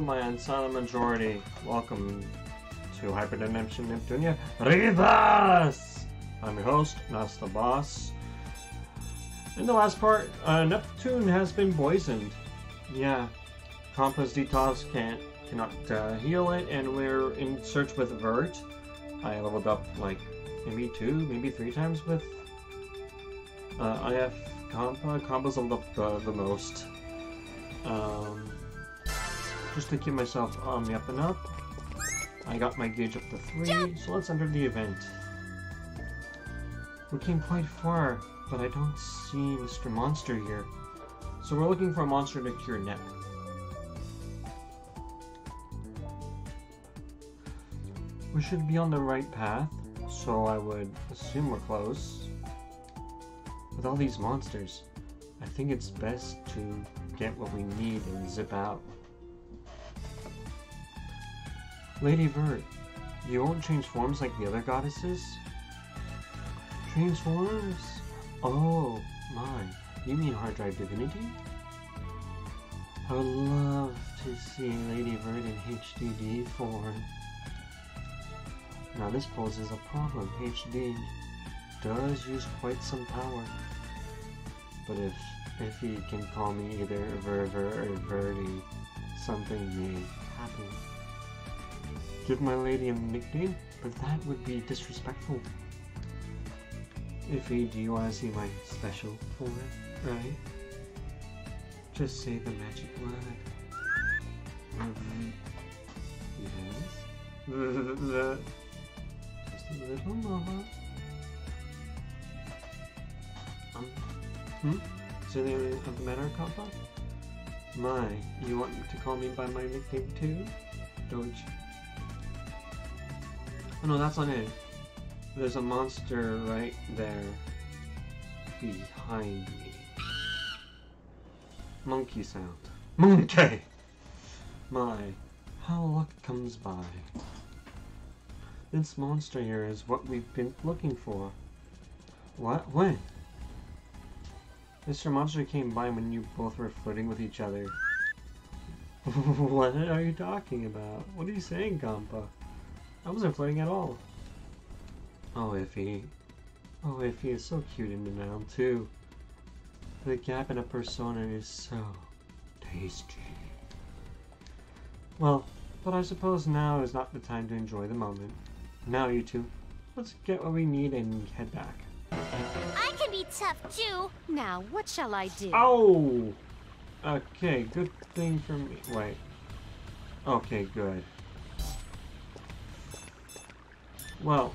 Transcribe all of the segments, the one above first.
My silent majority. Welcome to Hyperdimension Neptunia Rebirth! I'm your host, Noss the Boss. In the last part, uh, Neptune has been poisoned. Yeah, Compa's Detox can't cannot uh, heal it, and we're in search with Vert. I leveled up like maybe two, maybe three times with uh, IF Compa. Compa's leveled up the, the most. Um, just to keep myself on the up and up. I got my gauge up to 3, so let's enter the event. We came quite far, but I don't see Mr. Monster here. So we're looking for a monster to cure Nep. We should be on the right path, so I would assume we're close. With all these monsters, I think it's best to get what we need and zip out. Lady Vert, you won't change forms like the other goddesses? Transforms? Oh, my. You mean Hard Drive Divinity? I would love to see Lady Vert in HDD form. Now this poses a problem. HD does use quite some power. But if if he can call me either Verver or Verdi, something may happen. Give my lady a nickname, but that would be disrespectful. Iffy, do you want to see my special form, right? Just say the magic word. Yes. Just a little more. Um, hmm? Is there of the matter, Compa? My, you want to call me by my nickname too? Don't you? Oh no, that's not it. There's a monster right there. Behind me. Monkey sound. Monkey! My, how luck comes by. This monster here is what we've been looking for. What? When? Mr. Monster came by when you both were flirting with each other. what are you talking about? What are you saying, Compa? I wasn't flirting at all. Oh, Iffy. Oh, Iffy is so cute in the now, too. The gap in a persona is so tasty. Well, but I suppose now is not the time to enjoy the moment. Now, you two, let's get what we need and head back. I can be tough too. Now, what shall I do? Oh! Okay, good thing for me. Wait. Okay, good. Well.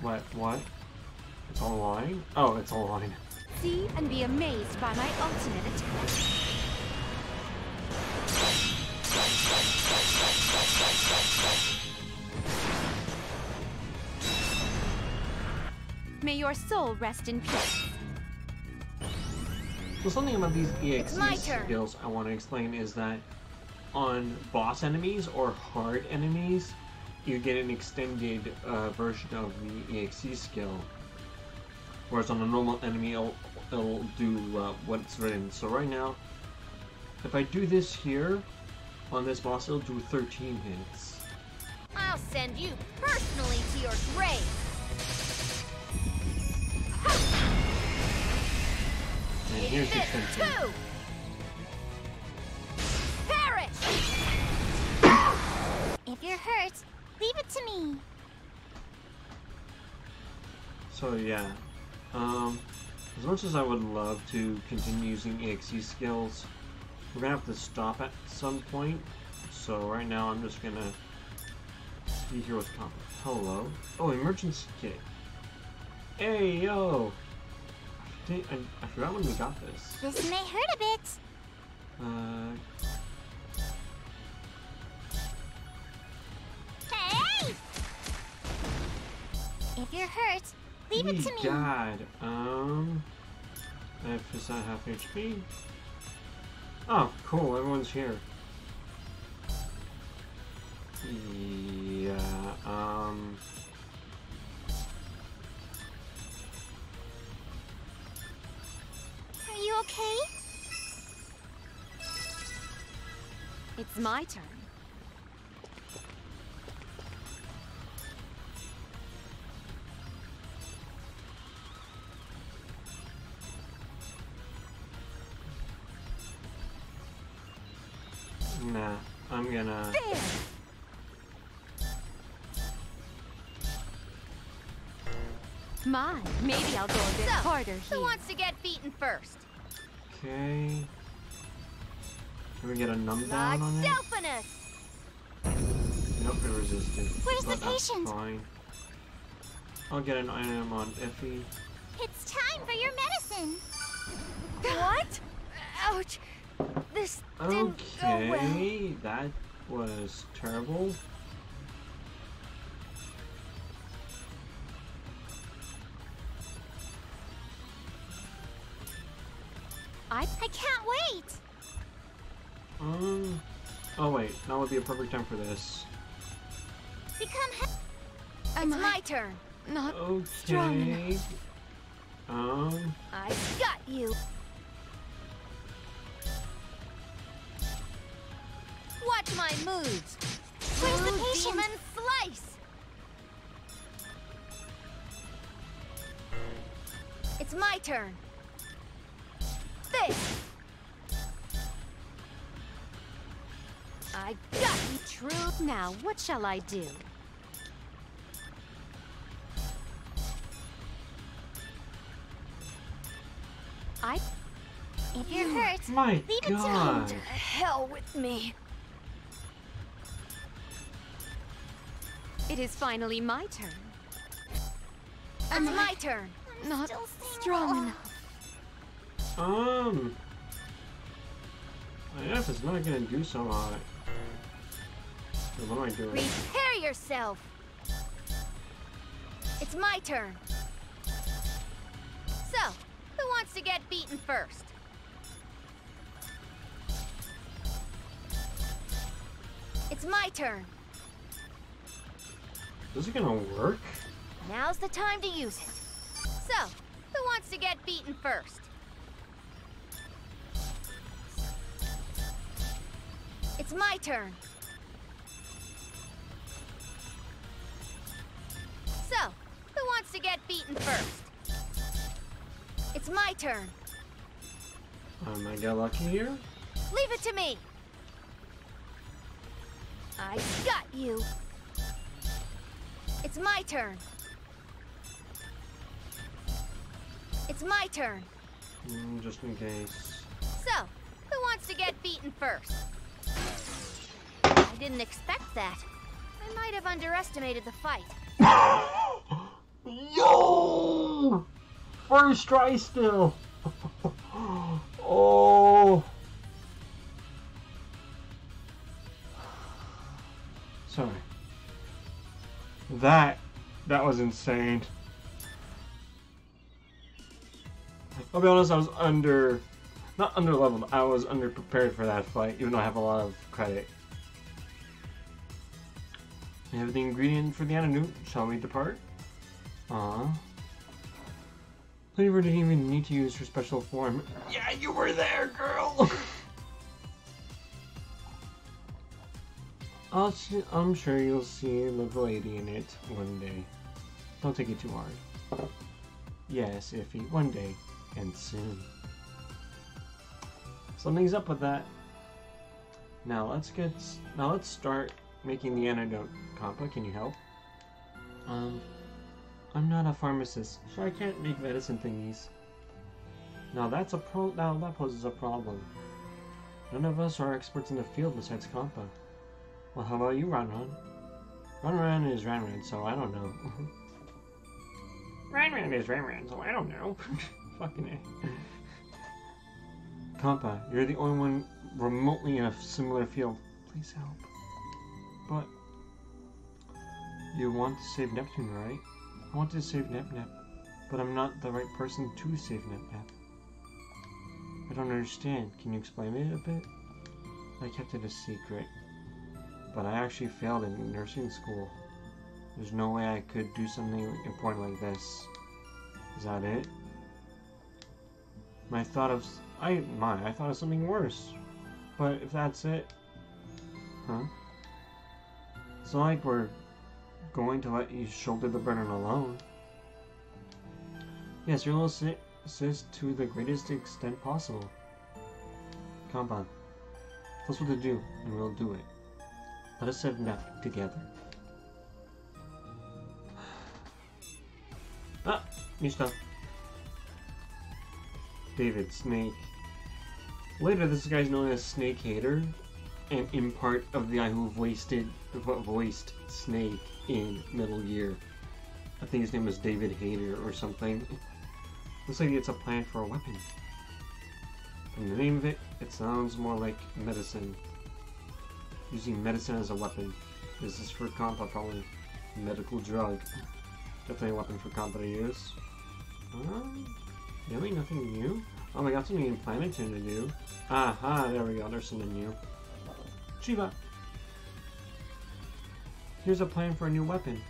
What? What? It's all online? Oh, it's all online. See and be amazed by my ultimate attack. May your soul rest in peace. So something about these turn. skills I want to explain is that on boss enemies or hard enemies, you get an extended uh, version of the EXE skill. Whereas on a normal enemy, it'll, it'll do uh, what's written. So right now, if I do this here, on this boss, it'll do 13 hits. I'll send you personally to your grave. And here's the extension. So yeah, um, as much as I would love to continue using EXE skills, we're gonna have to stop at some point. So right now I'm just gonna be here with comp. Hello. Oh, emergency kit. Hey yo. Dang, I, I forgot when we got this. This may hurt a bit. Uh, Hey! If you're hurt, leave it to me. God. Um, I have percent half HP. Oh, cool. Everyone's here. Yeah. Um. Are you okay? It's my turn. My, maybe I'll go a bit So, harder Who wants to get beaten first? Okay. Can we get a numb down on it? Delphinus! Nope, it resisted. Where's the But that's patient? Fine. I'll get an item on Iffy. It's time for your medicine! What? Ouch! This didn't go well. Okay, that was terrible. I, I can't wait! Um. Oh wait, now would be a perfect time for this. Become Am It's I my turn. not strong enough? Okay. Um. I got you. Watch my moves. Where's the Blue patient? Demon slice. It's my turn. This. I got you. True. Now, what shall I do? I. If you're hurt, My leave it to God. To hell with me. It is finally my turn. It's Am I my turn. not still seeing strong enough? Um. I guess it's not gonna do so hot. So what am I doing? Prepare yourself. It's my turn. So, who wants to get beaten first? It's my turn. Is it gonna work? Now's the time to use it. So, who wants to get beaten first? It's my turn. So, who wants to get beaten first? It's my turn. I might get lucky here. Leave it to me. I got you. It's my turn. It's my turn. Mm, just in case. So, who wants to get beaten first? I didn't expect that. I might have underestimated the fight. Yo! First try still. oh. Sorry. That that was insane. I'll be honest, I was under not under leveled, I was under prepared for that fight, even though I have a lot of credit. We have the ingredient for the antidote. Shall we depart? Uh-huh. Aw. Cleaver didn't even need to use her special form. Yeah, you were there, girl! See, I'm sure you'll see the lady in it one day. Don't take it too hard. Yes, Iffy, one day, and soon. Something's up with that. Now let's get. Now let's start making the antidote. Compa, can you help? Um, I'm not a pharmacist, so I can't make medicine thingies. Now that's a pro. Now that poses a problem. None of us are experts in the field besides Compa. Well, how about you, Ranran? Ranran is Ranran, so I don't know. Ranran is Ranran, so I don't know. Fucking A. Compa, you're the only one remotely in a similar field. Please help. But you want to save Neptune, right? I want to save Nep Nep, but I'm not the right person to save Nep Nep. I don't understand. Can you explain it a bit? I kept it a secret, but I actually failed in nursing school. There's no way I could do something important like this. Is that it? My thought of I my I thought of something worse. But if that's it, Huh? It's not like we're going to let you shoulder the burden alone. Yes, will assi- assist to the greatest extent possible. Compound. Tell us what to do, and we'll do it. Let us have nap together. Ah, new. David Snake. Later, this guy's known as Snake Hater, and in part of the guy who voiced it, voiced Snake in Metal Gear. I think his name was David Hayter or something. Looks like it's a plan for a weapon. From the name of it, it sounds more like medicine. Using medicine as a weapon. This is for combat, probably. Medical drug. Definitely a weapon for combat to use. Um, really nothing new? Oh, we got something in Planeptune to do. Aha, there we go, there's something new. Chiba! Here's a plan for a new weapon.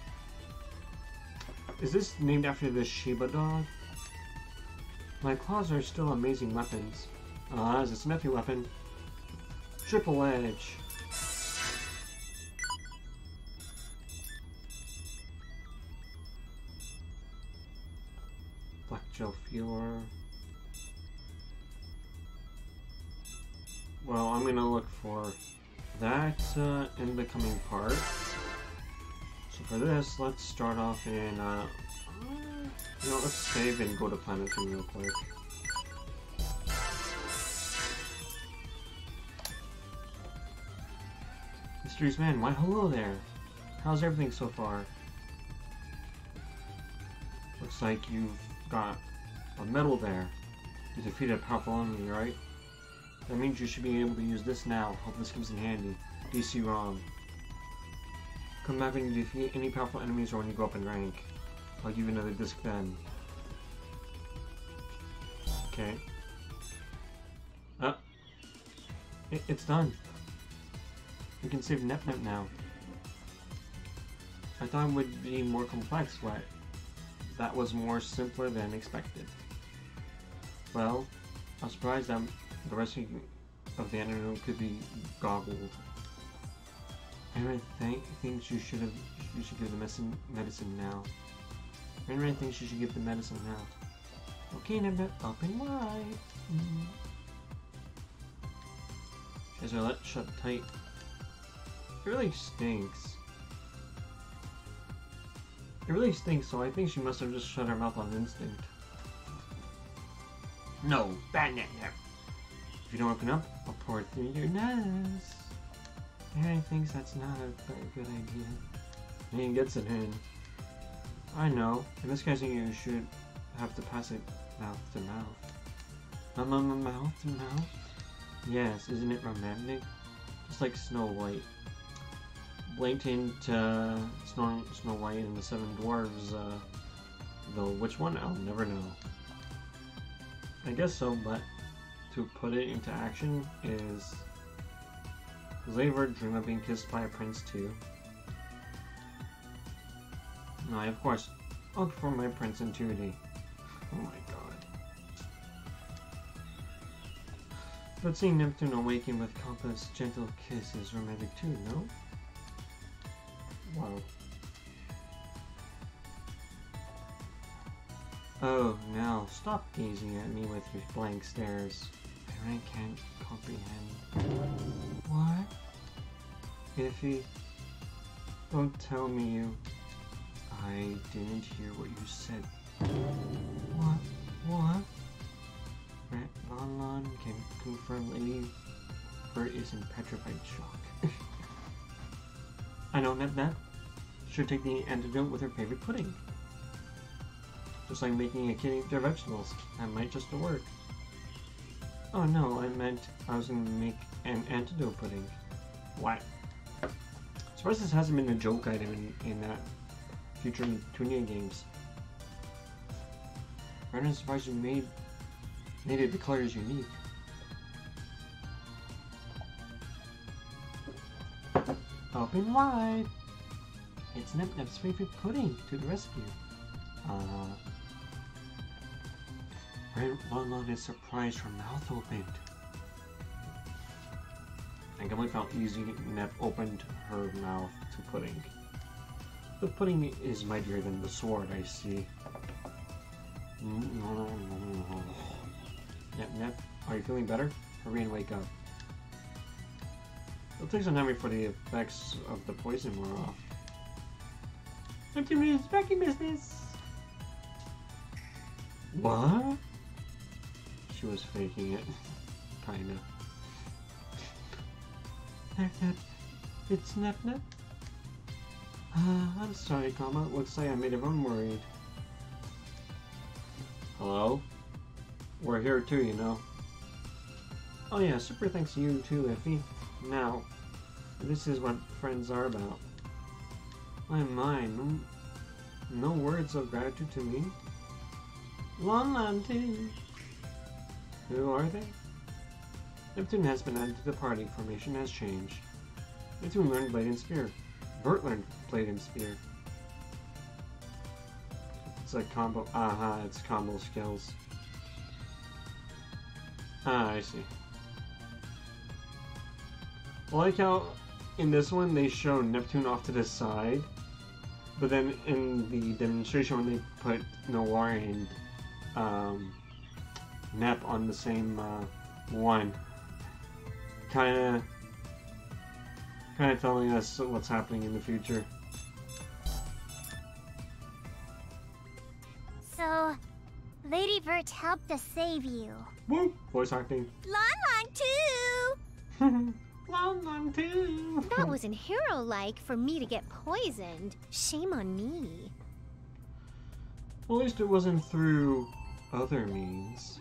Is this named after the Shiba dog? My claws are still amazing weapons. Ah, is this a nephew weapon? Triple Edge. Black Gel Feeler. Well, I'm gonna look for that uh, in the coming part. So for this, let's start off in, uh, you know, let's save and go to Planet 2 real quick. Mysterious Man, why hello there. How's everything so far? Looks like you've got a medal there. You defeated a powerful enemy, right? That means you should be able to use this now. Hope this comes in handy. DC ROM. Come back when you defeat any powerful enemies or when you go up in rank. I'll give you another disc then. Okay. Uh. It, it's done. We can save NepNep now. I thought it would be more complex, but that was more simpler than expected. Well, I'm surprised that the rest of the antidote could be goggled. Aaron th thinks you should have you should give the medicine medicine now. Aaron thinks you should give the medicine now. Okay, Nibit, open wide. Mm. Is her let shut tight. It really stinks. It really stinks, so I think she must have just shut her mouth on instinct. No, bad net If you don't open up, I'll pour it through your nose. Harry thinks that's not a good idea. And he gets it in. I know. In this case, you should have to pass it mouth to mouth. Um, um, mouth to mouth? Yes, isn't it romantic? Just like Snow White. Blatant uh, Snow, Snow White and the Seven Dwarves, uh, though which one? I'll never know. I guess so, but to put it into action is does dream of being kissed by a prince too? No, I of course look for my prince in 2D. Oh my god. But seeing Neptune awaken with Compa's gentle kiss is romantic too, no? Wow. Oh, now stop gazing at me with your blank stares. I can't comprehend. What? Iffy, don't tell me you... I didn't hear what you said. What? What? Rat Lon Lon can confirm Lady Bird is in petrified shock. I know Nep Nep should take the antidote with her favorite pudding. Just like making a kid eat their vegetables. That might just work. Oh no, I meant I was gonna make an antidote pudding. What? Surprised this hasn't been a joke item in, in that future Tunia games. I'm surprised you made made it the colors unique. Open wide! It's Nep Nep's favorite pudding to the rescue. Uh, Lon Lon is surprised her mouth opened. I can't believe how easy Nep opened her mouth to pudding. The pudding is mightier than the sword, I see. Nep, Nep, are you feeling better? Hurry and wake up. It'll take some time before the effects of the poison wear off. News, back in business! What? She was faking it. Kinda. It's Nep Nep. Uh, I'm sorry, Compa. Looks like I made everyone worried. Hello? We're here too, you know. Oh yeah, super thanks to you too, Iffy. Now, this is what friends are about. My mind, no, words of gratitude to me. Lon Lon too. Who are they? Neptune has been added to the party. Formation has changed. Neptune learned Blade and Spear. Vert learned Blade and Spear. It's like combo. Aha, it's combo skills. Ah, I see. I like how in this one they show Neptune off to the side, but then in the demonstration when they put Noir and um, Nep on the same uh, one, kind of, kind of telling us what's happening in the future. So, Lady Vert helped us save you. Woo! Voice acting. Lon Lon too! Long Long too. That wasn't hero-like for me to get poisoned. Shame on me. Well, at least it wasn't through other means.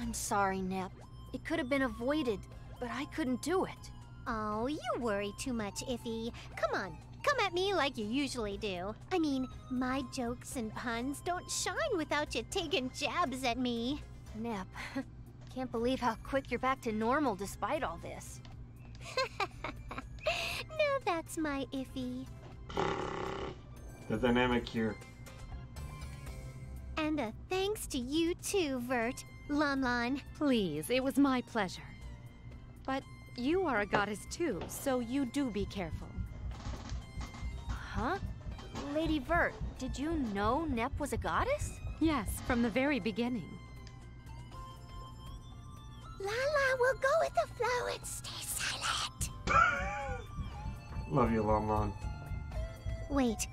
I'm sorry, Nep. It could have been avoided, but I couldn't do it. Oh, you worry too much, Iffy. Come on, come at me like you usually do. I mean, my jokes and puns don't shine without you taking jabs at me. Nep, can't believe how quick you're back to normal despite all this. now that's my Iffy. The dynamic here. And a thanks to you too, Vert. Lon Lon. Please, it was my pleasure. But you are a goddess too, so you do be careful. Huh? Lady Vert, did you know Nep was a goddess? Yes, from the very beginning. Lala will go with the flow and stay silent. Love you, Long Long. Wait,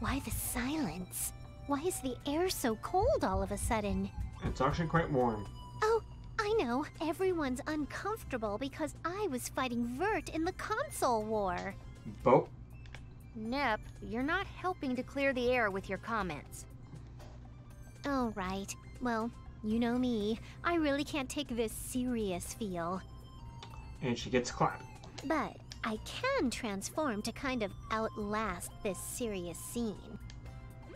why the silence? Why is the air so cold all of a sudden? It's actually quite warm. Oh, I know. Everyone's uncomfortable because I was fighting Vert in the console war. Bo. Nep, you're not helping to clear the air with your comments. Oh, right. Well, you know me. I really can't take this serious feel. And she gets clapped. But I can transform to kind of outlast this serious scene.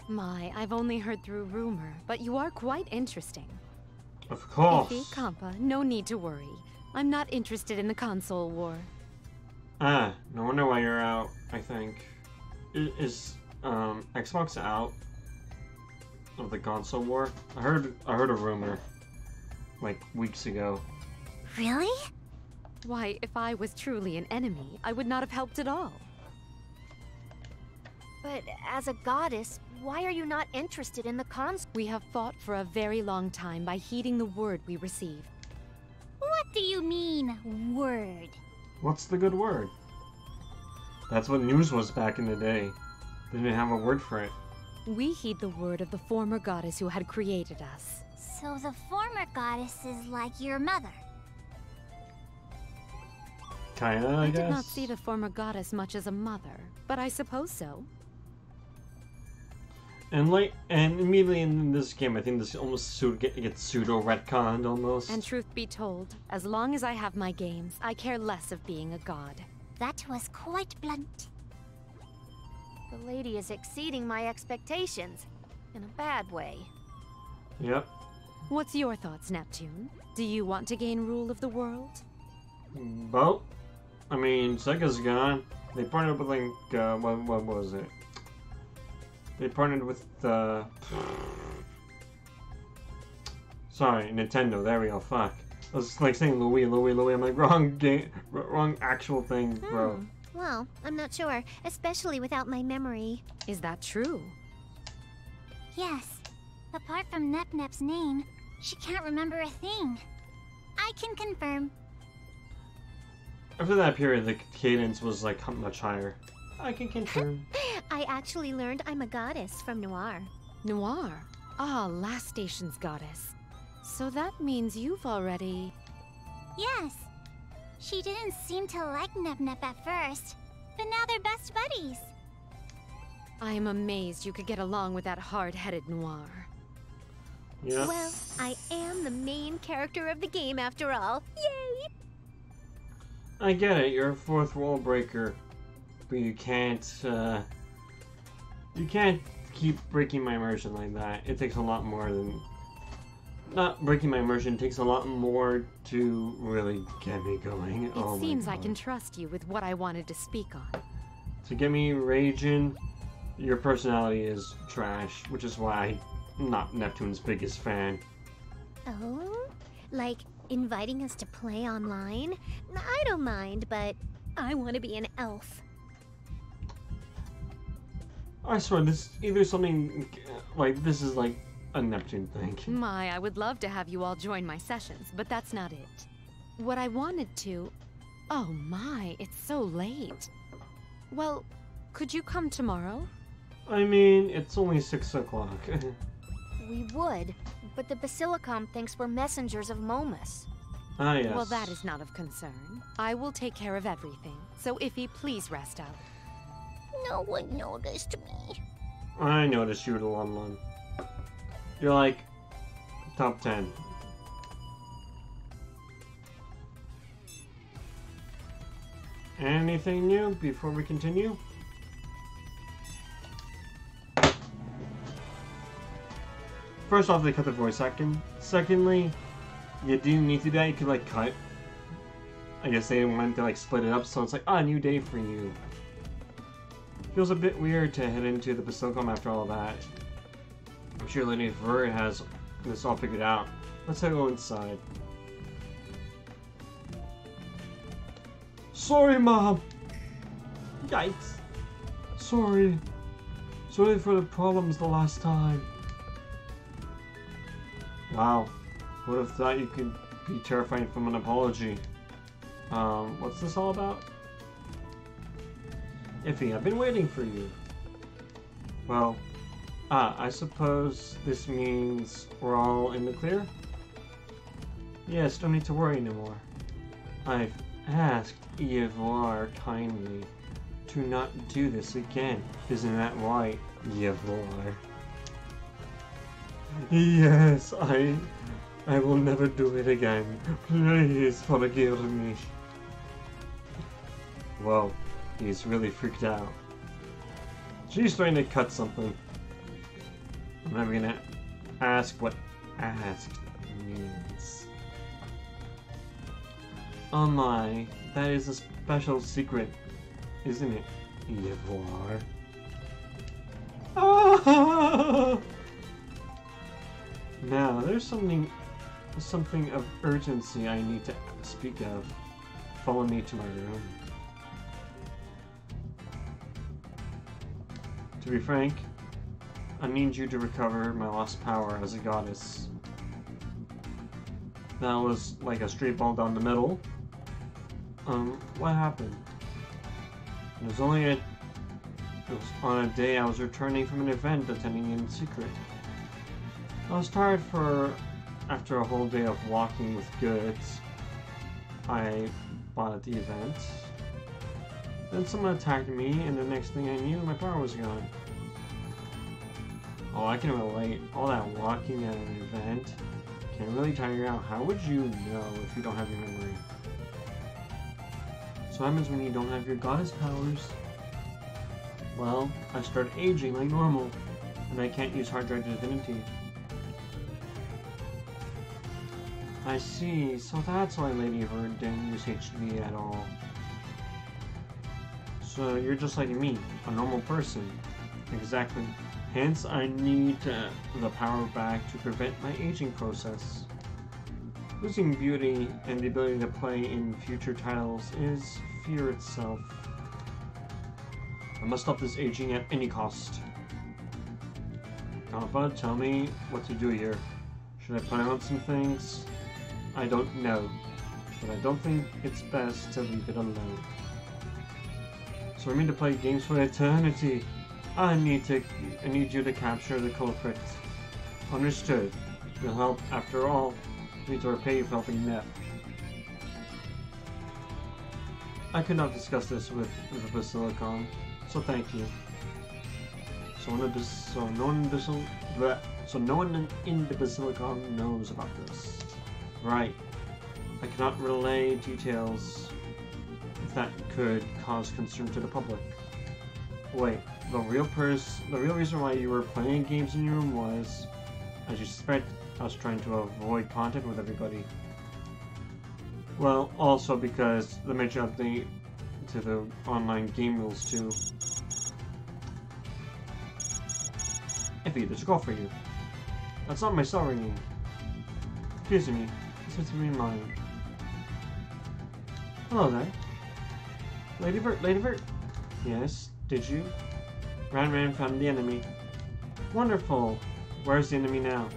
My, I've only heard through rumor, but you are quite interesting. Of course. Iffy, Compa, no need to worry. I'm not interested in the console war. Ah, no wonder why you're out, I think. I- Is um Xbox out of the console war? I heard I heard a rumor like weeks ago. Really? Why, if I was truly an enemy, I would not have helped at all. But as a goddess, why are you not interested in the cons? We have fought for a very long time by heeding the word we receive. What do you mean, word? What's the good word? That's what news was back in the day. They didn't have a word for it. We heed the word of the former goddess who had created us. So the former goddess is like your mother. Kinda, I, I guess. did not see the former goddess much as a mother, but I suppose so. And like, and immediately in this game, I think this almost pseudo, get, gets pseudo retconned almost. And truth be told, as long as I have my games, I care less of being a god. That was quite blunt. The lady is exceeding my expectations. In a bad way. Yep. What's your thoughts, Neptune? Do you want to gain rule of the world? Well, I mean, Sega's gone. They partnered with like, uh, what, what was it? They partnered with uh, sorry, Nintendo. There we go. Fuck. I was like saying Louis, Louis, Louis. I'm like wrong game, wrong actual thing, bro. Hmm. Well, I'm not sure, especially without my memory. Is that true? Yes. Apart from Nep Nep's name, she can't remember a thing. I can confirm. After that period, the cadence was like much higher. I can confirm. I actually learned I'm a goddess from Noir. Noir. Ah, Lastation's goddess. So that means you've already... Yes. She didn't seem to like Nep Nep at first, but now they're best buddies. I am amazed you could get along with that hard-headed Noir. Yeah. Well, I am the main character of the game after all. Yay! I get it. You're a fourth wall breaker, but you can't. uh... You can't keep breaking my immersion like that. It takes a lot more than. Not breaking my immersion takes a lot more to really get me going. It oh seems I can trust you with what I wanted to speak on. To get me raging, your personality is trash, which is why I'm not Neptune's biggest fan. Oh? Like inviting us to play online? I don't mind, but I want to be an elf. I swear, this either something like this is like a Neptune thing. My, I would love to have you all join my sessions, but that's not it. What I wanted to... Oh my, it's so late. Well, could you come tomorrow? I mean, it's only six o'clock. We would, but the Basilicom thinks we're messengers of Momus. ah, yes. Well, that is not of concern. I will take care of everything. So Iffy, please rest up. No one noticed me. I noticed you Lum Lum. You're like top ten. Anything new before we continue? First off, they cut the voice acting. Secondly, you didn't need to do that. You could like cut. I guess they wanted to like split it up, so it's like, ah, new day for you. Feels a bit weird to head into the Basilicom after all that. I'm sure Lady Vert has this all figured out. Let's head go inside. Sorry, Mom! Yikes. Sorry. Sorry for the problems the last time. Wow. Would have thought you could be terrifying from an apology. Um, what's this all about? Iffy, I've been waiting for you. Well, ah, I suppose this means we're all in the clear? Yes, don't need to worry anymore. I've asked Yevor kindly to not do this again. Isn't that right, Yevor? Yes, I... I will never do it again. Please forgive me. Whoa, he's really freaked out. She's trying to cut something. I'm never gonna ask what asked means. Oh my, that is a special secret, isn't it, Yevor? Now, there's something, something of urgency I need to speak of. Follow me to my room. To be frank, I need you to recover my lost power as a goddess. That was like a straight ball down the middle. Um, what happened? It was only a. It was on a day I was returning from an event attending in secret. I was tired for after a whole day of walking with goods I bought at the event. Then someone attacked me, and the next thing I knew, my power was gone. Oh, I can relate. All that walking at an event can really tire you out. How would you know if you don't have your memory? So happens when you don't have your goddess powers? Well, I start aging like normal, and I can't use hard drive divinity. I see, so that's why Lady Bird didn't use HD at all. So you're just like me, a normal person. Exactly. Hence, I need uh, the power back to prevent my aging process. Losing beauty and the ability to play in future titles is fear itself. I must stop this aging at any cost. Grandpa, tell me what to do here. Should I plan on some things? I don't know, but I don't think it's best to leave it alone. I mean to play games for eternity. I need to I need you to capture the culprit. Understood. You'll help after all. Need to repay you for helping Nep. I could not discuss this with, the Basilicom, so thank you. So, no one, so no one in the Basilicom knows about this. Right. I cannot relay details that could cause concern to the public. Wait, the real pers the real reason why you were playing games in your room was, as you suspect, I was trying to avoid contact with everybody. Well, also because the major update to the online game rules too. Iffy, there's a call for you. That's not my cell ringing. Excuse me, this is me mine. Hello there. Lady Vert, Lady Vert. Yes, did you? Ran Ran found the enemy. Wonderful. Where's the enemy now?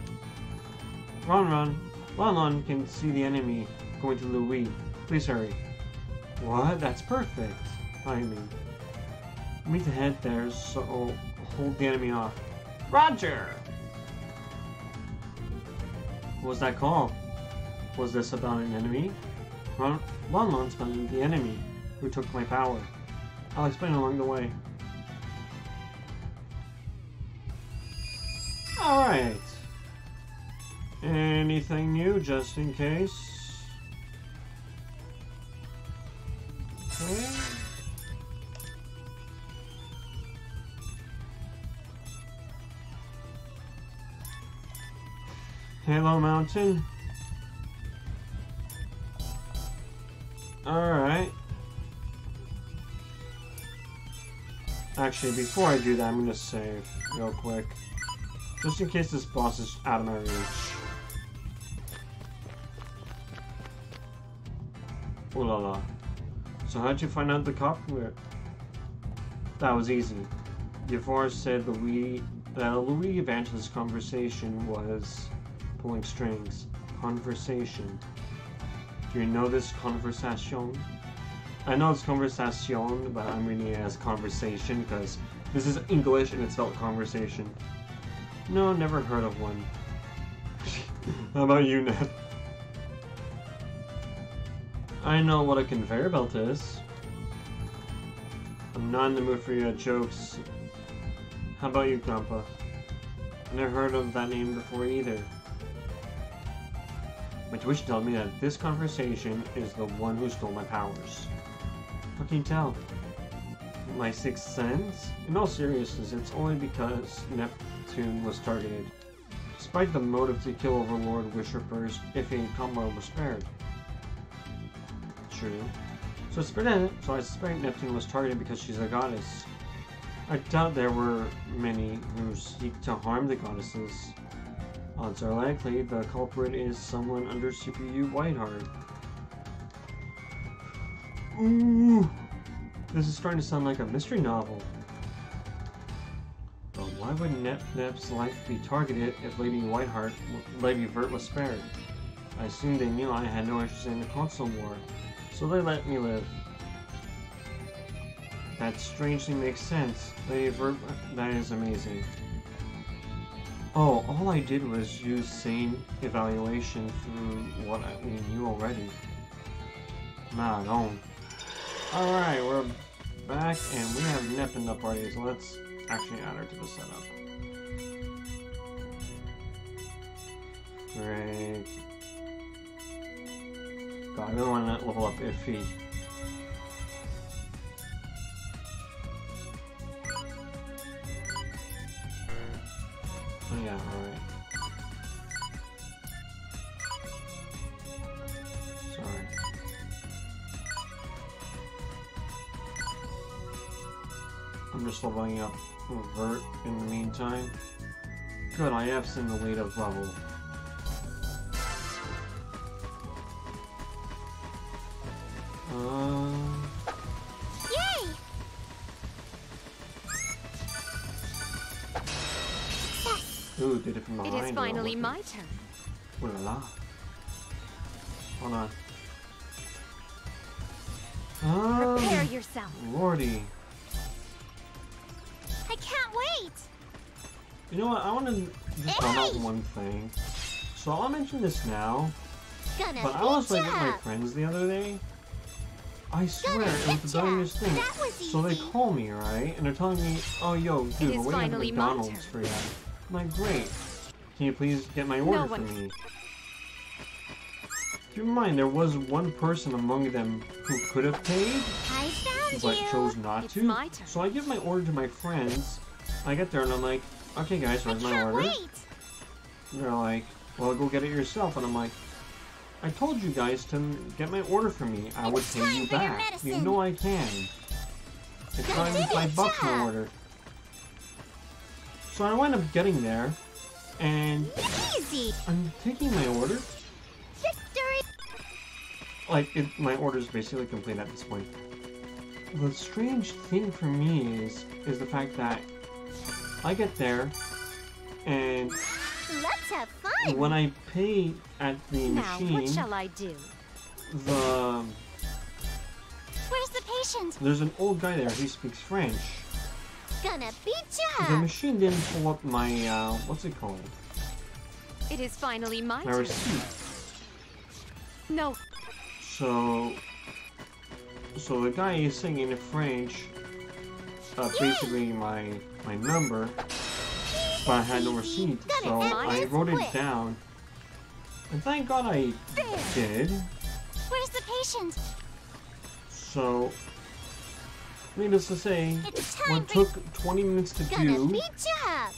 Ron Ron. Ron Ron can see the enemy going to Lowee. Please hurry. What? That's perfect. I mean. We need to head there, so hold the enemy off. Roger! What was that call? Was this about an enemy? Ron Ron Ron's found the enemy who took my power. I'll explain along the way. Alright. Anything new, just in case? Okay. Halo Mountain. Alright. Actually, before I do that, I'm gonna save real quick. Just in case this boss is out of my reach. Ooh la la. So how'd you find out the cop That was easy. Yevor said Lowee that Lowee Evangelist conversation was pulling strings. Conversation. Do you know this conversation? I know it's conversation, but I'm reading it as conversation because this is English and it's spelled conversation. No, never heard of one. How about you, Ned? I know what a conveyor belt is. I'm not in the mood for your jokes. How about you, Grandpa? Never heard of that name before either. My intuition tells me that this conversation is the one who stole my powers. You tell? My sixth sense? In all seriousness, it's only because Neptune was targeted. Despite the motive to kill Overlord Worshippers, Iffy and Compa were spared. True. So I suspect, so I suspect Neptune was targeted because she's a goddess. I doubt there were many who seek to harm the goddesses. Odds are likely the culprit is someone under CPU Whiteheart. Ooh! This is starting to sound like a mystery novel. But why would Nep Nep's life be targeted if Lady Whiteheart, Lady Vert was spared? I assumed they knew I had no interest in the console war, so they let me live. That strangely makes sense. Lady Vert, that is amazing. Oh, all I did was use sane evaluation through what we knew already. Nah, don't. Alright, we're back and we have Nep the party, so let's actually add her to the setup. Great. God, I really want to level up Iffy. Oh yeah, alright. I'm just leveling up Vert in the meantime. Good, I have seen the lead up level. Ooh, did it from behind. It is finally my turn. Ooh la la. Hold on. Prepare um, yourself. Lordy. You know what? I want to just point out one thing. So I'll mention this now, Gonna but I was like with my friends the other day. I swear, it was the dumbest thing. So they call me, right? And they're telling me, oh, yo, dude, we're waiting at McDonald's for you. I'm like, great. Can you please get my order one- for me? Keep in mind, there was one person among them who could have paid, but you. chose not It's to. So I give my order to my friends. I get there and I'm like, okay, guys, where's my order? wait. And they're like, well, go get it yourself. And I'm like, I told you guys to get my order for me. I would It's pay you back. You know I can. It's not even five bucks my order. So I wind up getting there, and Easy. I'm taking my order. Victory. Like, it, my order is basically complete at this point. The strange thing for me is, is the fact that I get there, and Let's have fun. when I pay at the Now, machine, what shall I do? the Where's the patient? there's an old guy there. He speaks French. Gonna beat The ya up. machine didn't pull up my uh, what's it called? It is finally my My receipt. No, So, so the guy is singing in French, uh, basically my my number, but I had no receipt, so I wrote it down. And thank God I did. Where's the patient? So, needless to say, It's time what took 20 minutes to Gonna do, beat ya up.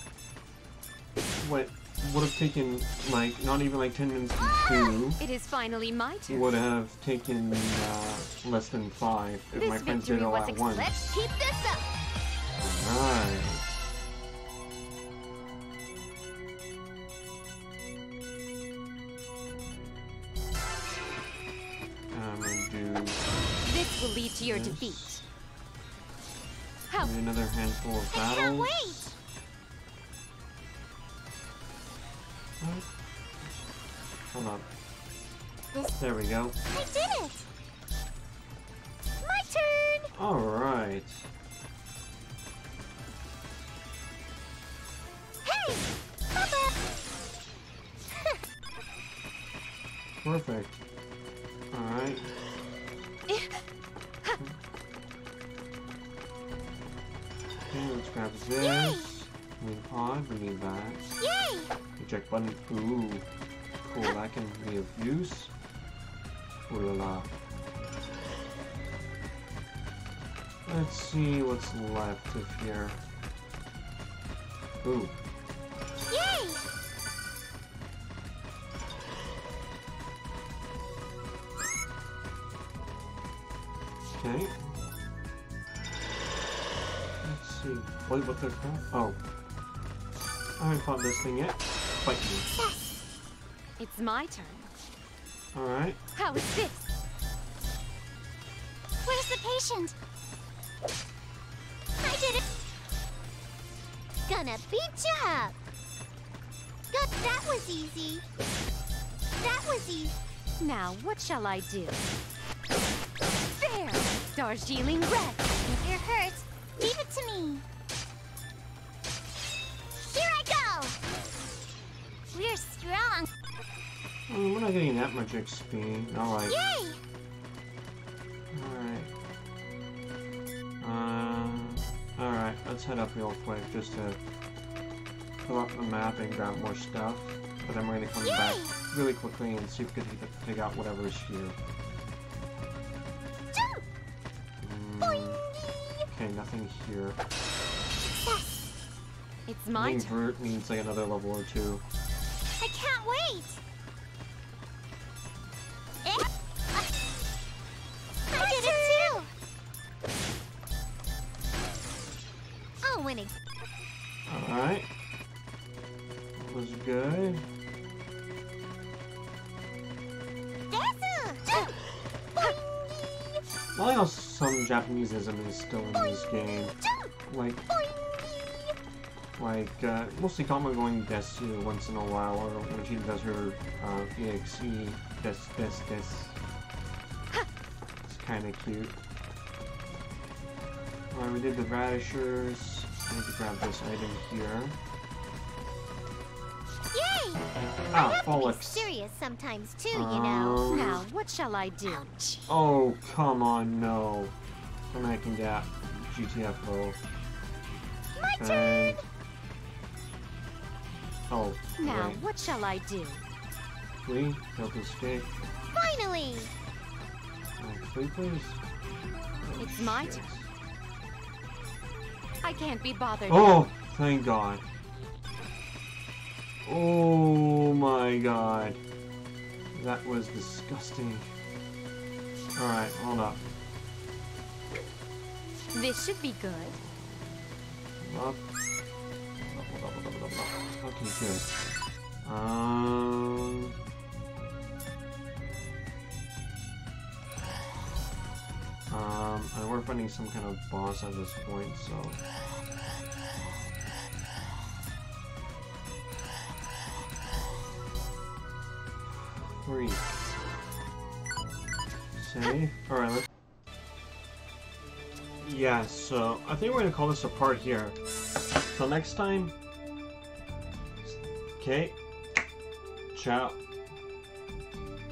what would have taken like not even like 10 minutes Ah! to do. it is finally my turn. would have taken uh, less than five if This my friends did it victory all was at once. Let's keep this up. Alright. I'm to your Yes. defeat. Another handful of battles. wait! What? Hold on. This- There we go. I did it! My turn. Alright. Hey, Papa. Perfect. Grab this. We need pod, we need that. Yay. Eject button. Ooh. Cool, that can be of use. Ooh la la. Let's see what's left of here. Ooh. Yay. Okay. See. What, what the crap? Oh. I haven't fought this thing yet. Fight me. It's my turn. Alright. How is this? Where's the patient? I did it. Gonna beat you up. Good. That was easy. That was easy. Now, what shall I do? There! Darjeeling Red! If you're hurt, leave it to me. Oh, we're not getting that much XP. Alright. Yay. Alright. Uh, alright, let's head up real quick just to fill up the map and grab more stuff. But then we're gonna come back really quickly and see if we can take, out whatever is here. Mm, okay, nothing here. It's I my think turn. Needs like another level or two. Is still in this game. Like, like uh, mostly Compa going Desu once in a while, or when she does her uh, EXE Des Des Des. It's kind of cute. Alright, we did the radishers. I need to grab this item here. Yay! Ah, I have to be serious sometimes too, you know. Um, Now, what shall I do? Oh, come on, no. Then I can get GTFO. My turn! And... Oh, Now, wait. what shall I do? Flee? Help escape? Finally! Oh, flee, please? Oh, It's my turn. I can't be bothered. Oh, thank God. Oh my God. That was disgusting. Alright, hold up. This should be good. Okay, good. Um. Um, and we're finding some kind of boss at this point, so. Three. Save. Alright, let's. Yeah, so I think we're gonna call this a part here. Till next time. Okay. Ciao.